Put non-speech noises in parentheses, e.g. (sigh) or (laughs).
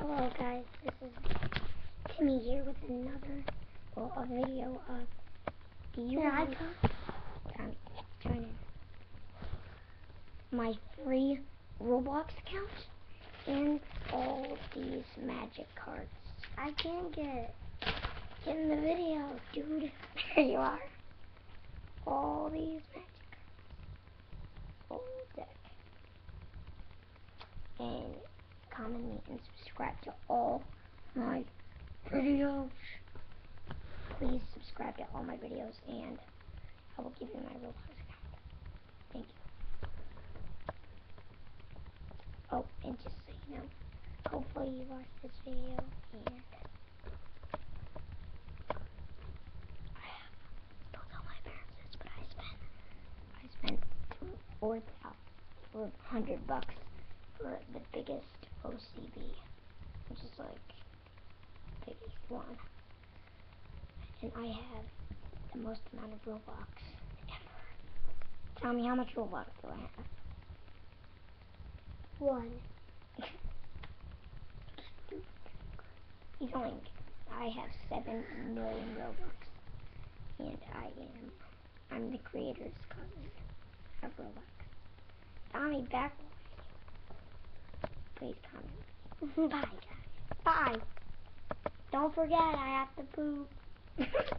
Hello guys, this is Timmy here with another, well, a video of, do you Yeah, I want um, join in, my free Roblox account and all these magic cards. I can't get it. Get in the video, dude. (laughs) There you are. All these magic cards. Full deck. And comment me and subscribe to all my videos. Please subscribe to all my videos and I will give you my Roblox account. Thank you. Oh, and just so you know, hopefully you watch this video and four hundred bucks for the biggest OCB, which is like biggest one, and I have the most amount of Robux ever. Tell me how much Robux do I have? One. (laughs) He's only. I have seven million Robux, and I am. I'm the creator's cousin of Robux. Tommy, back. Please comment. Bye, guys. Bye. Don't forget, I have to poop. (laughs)